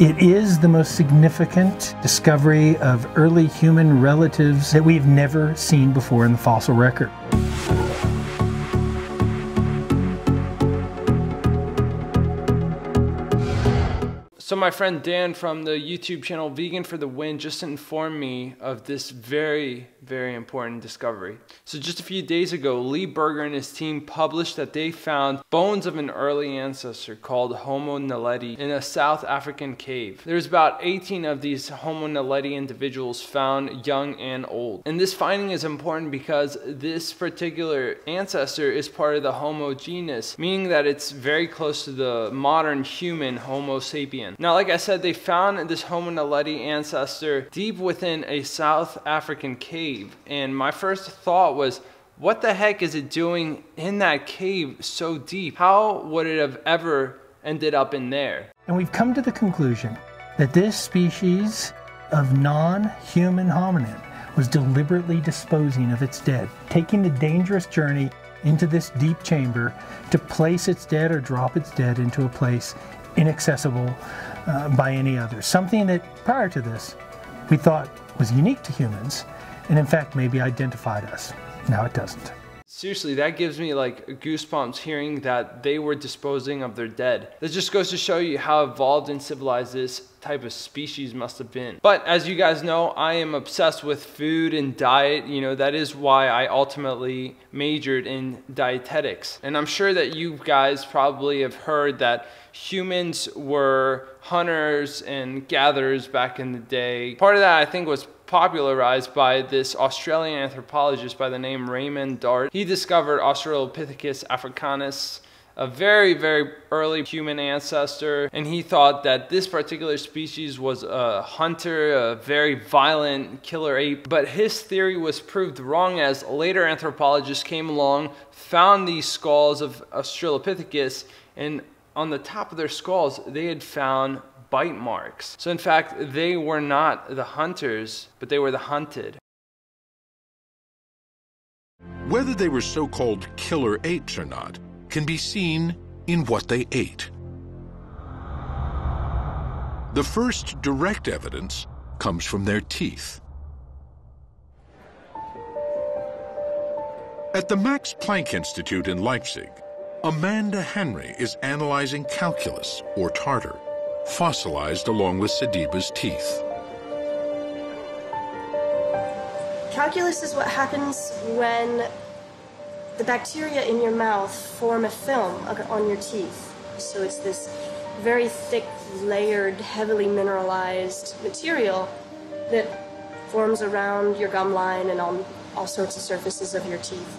It is the most significant discovery of early human relatives that we've never seen before in the fossil record. So my friend Dan from the YouTube channel Vegan for the Win just informed me of this very, very important discovery. So just a few days ago, Lee Berger and his team published that they found bones of an early ancestor called Homo naledi in a South African cave. There's about 18 of these Homo naledi individuals found young and old. And this finding is important because this particular ancestor is part of the Homo genus, meaning that it's very close to the modern human Homo sapien. Now, like I said, they found this Homo naledi ancestor deep within a South African cave. And my first thought was, what the heck is it doing in that cave so deep? How would it have ever ended up in there? And we've come to the conclusion that this species of non-human hominin was deliberately disposing of its dead, taking the dangerous journey into this deep chamber to place its dead or drop its dead into a place inaccessible uh, by any other. Something that prior to this we thought was unique to humans and in fact maybe identified us. Now it doesn't. Seriously, that gives me like goosebumps hearing that they were disposing of their dead. That just goes to show you how evolved and civilized this type of species must have been. But as you guys know, I am obsessed with food and diet. You know, that is why I ultimately majored in dietetics. And I'm sure that you guys probably have heard that humans were hunters and gatherers back in the day. Part of that I think was popularized by this Australian anthropologist by the name Raymond Dart. He discovered Australopithecus africanus, a very, very early human ancestor, and he thought that this particular species was a hunter, a very violent killer ape. But his theory was proved wrong as later anthropologists came along, found these skulls of Australopithecus, and on the top of their skulls, they had found bite marks. So in fact, they were not the hunters, but they were the hunted. Whether they were so-called killer apes or not can be seen in what they ate. The first direct evidence comes from their teeth. At the Max Planck Institute in Leipzig, Amanda Henry is analyzing calculus, or tartar fossilized along with Sediba's teeth. Calculus is what happens when the bacteria in your mouth form a film on your teeth. So it's this very thick, layered, heavily mineralized material that forms around your gum line and on all sorts of surfaces of your teeth.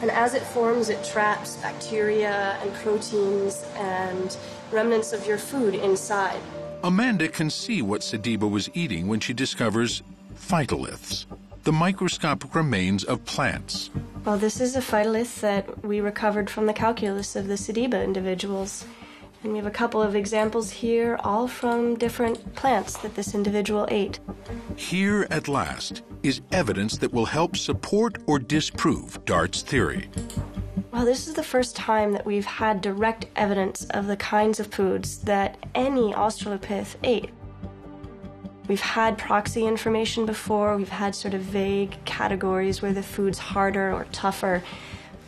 And as it forms, it traps bacteria and proteins and remnants of your food inside. Amanda can see what Sediba was eating when she discovers phytoliths, the microscopic remains of plants. Well, this is a phytolith that we recovered from the calculus of the Sediba individuals. And we have a couple of examples here, all from different plants that this individual ate. Here, at last, is evidence that will help support or disprove Dart's theory. Well, this is the first time that we've had direct evidence of the kinds of foods that any Australopith ate. We've had proxy information before, we've had sort of vague categories where the food's harder or tougher,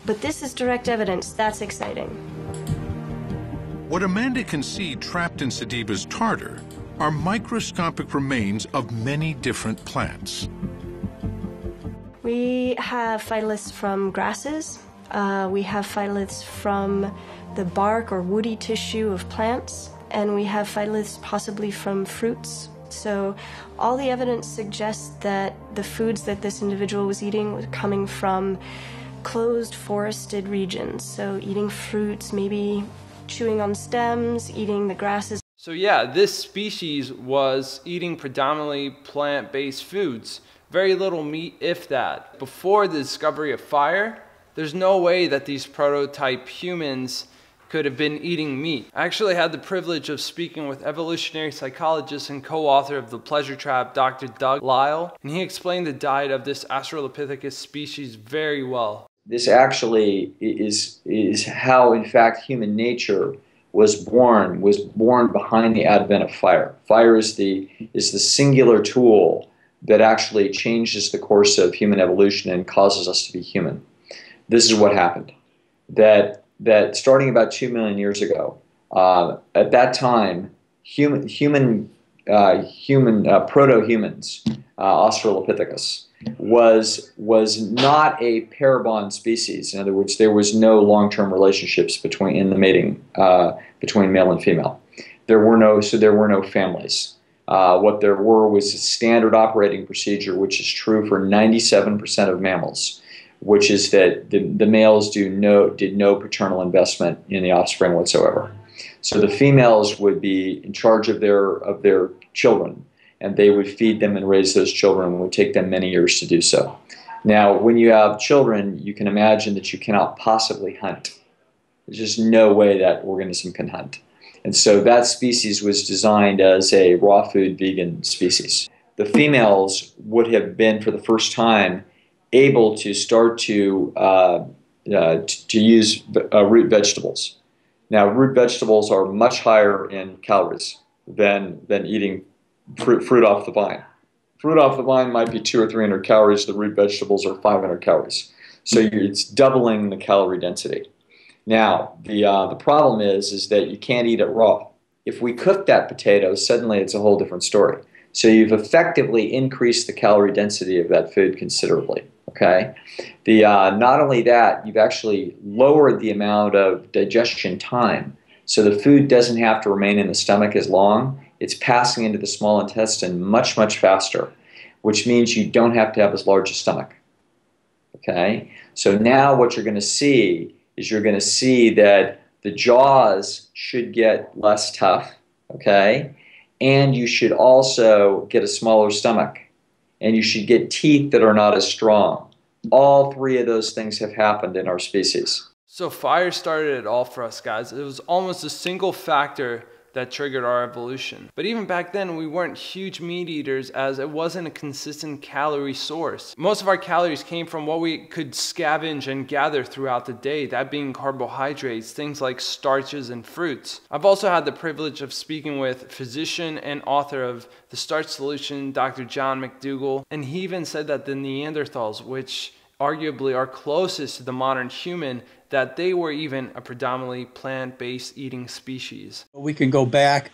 but this is direct evidence. That's exciting. What Amanda can see trapped in Sediba's tartar are microscopic remains of many different plants. We have phytoliths from grasses. Uh, we have phytoliths from the bark or woody tissue of plants. And we have phytoliths possibly from fruits. So all the evidence suggests that the foods that this individual was eating were coming from closed forested regions. So eating fruits, maybe chewing on stems, eating the grasses. So yeah, this species was eating predominantly plant-based foods. Very little meat, if that. Before the discovery of fire, there's no way that these prototype humans could have been eating meat. I actually had the privilege of speaking with evolutionary psychologist and co-author of The Pleasure Trap, Dr. Doug Lisle, and he explained the diet of this Australopithecus species very well. This actually is, is how, in fact, human nature was born was born behind the advent of fire. Fire is the is the singular tool that actually changes the course of human evolution and causes us to be human. This is what happened. That that starting about two million years ago, uh, at that time, human human uh, human uh, proto humans, uh, Australopithecus, was was not a pair bond species. In other words, there was no long term relationships between in the mating uh, between male and female. There were no so there were no families. Uh, what there were was a standard operating procedure, which is true for 97% of mammals, which is that the, the males do no did no paternal investment in the offspring whatsoever. So the females would be in charge of their of their children and they would feed them and raise those children. It would take them many years to do so. Now, when you have children, you can imagine that you cannot possibly hunt. There's just no way that organism can hunt. And so that species was designed as a raw food vegan species. The females would have been, for the first time, able to start to, uh, uh, to use uh, root vegetables. Now, root vegetables are much higher in calories than, than eating fruit, fruit off the vine. Fruit off the vine might be two or three hundred calories. The root vegetables are 500 calories. So it's doubling the calorie density. Now the uh, the problem is is that you can't eat it raw. If we cook that potato, suddenly it's a whole different story. So you've effectively increased the calorie density of that food considerably. Okay, the uh, not only that, you've actually lowered the amount of digestion time. So the food doesn't have to remain in the stomach as long it's passing into the small intestine much, much faster, which means you don't have to have as large a stomach. Okay? So now what you're going to see is you're going to see that the jaws should get less tough, okay? And you should also get a smaller stomach. And you should get teeth that are not as strong. All three of those things have happened in our species. So fire started it all for us guys. It was almost a single factor that triggered our evolution. But even back then, we weren't huge meat eaters as it wasn't a consistent calorie source. Most of our calories came from what we could scavenge and gather throughout the day, that being carbohydrates, things like starches and fruits. I've also had the privilege of speaking with physician and author of The Starch Solution, Dr. John McDougall, and he even said that the Neanderthals, which arguably are closest to the modern human, that they were even a predominantly plant based eating species. We can go back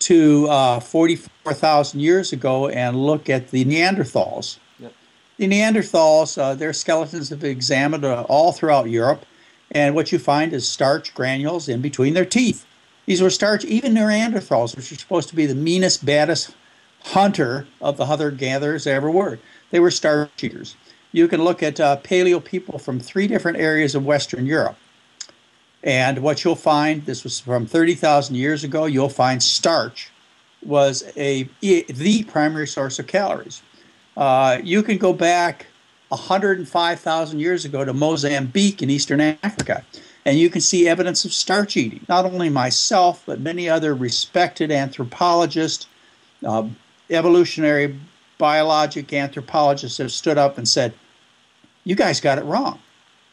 to uh, 44,000 years ago and look at the Neanderthals. Yep. The Neanderthals, uh, their skeletons have been examined uh, all throughout Europe, and what you find is starch granules in between their teeth. These were starch, even Neanderthals, which are supposed to be the meanest, baddest hunter of the hunter gatherers ever were. They were starch eaters you can look at uh, paleo people from three different areas of Western Europe. And what you'll find, this was from 30,000 years ago, you'll find starch was a the primary source of calories. Uh, you can go back 105,000 years ago to Mozambique in Eastern Africa, and you can see evidence of starch eating. Not only myself, but many other respected anthropologists, uh, evolutionary biologic anthropologists have stood up and said, You guys got it wrong.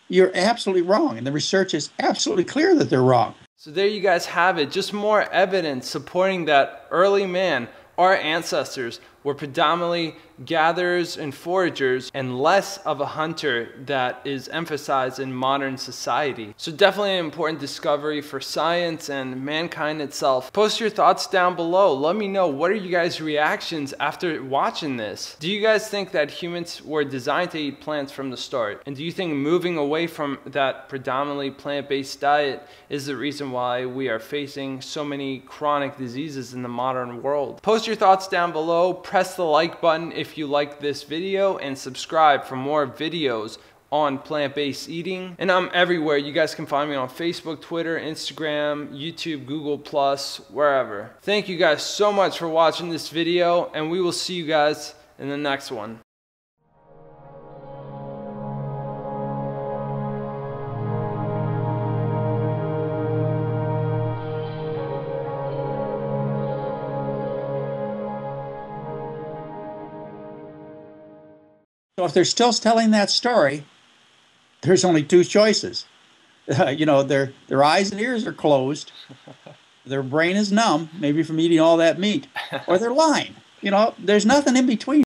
You're absolutely wrong. And the research is absolutely clear that they're wrong. So there you guys have it. Just more evidence supporting that early man, our ancestors, were predominantly gatherers and foragers and less of a hunter that is emphasized in modern society. So definitely an important discovery for science and mankind itself. Post your thoughts down below. Let me know what are you guys' reactions after watching this? Do you guys think that humans were designed to eat plants from the start? And do you think moving away from that predominantly plant-based diet is the reason why we are facing so many chronic diseases in the modern world? Post your thoughts down below. Press the like button if you like this video and subscribe for more videos on plant-based eating. And I'm everywhere. You guys can find me on Facebook Twitter Instagram YouTube Google Plus wherever. Thank you guys so much for watching this video and we will see you guys in the next one So if they're still telling that story, there's only two choices. Uh, you know, their their eyes and ears are closed, their brain is numb, maybe from eating all that meat, or they're lying. You know, there's nothing in between.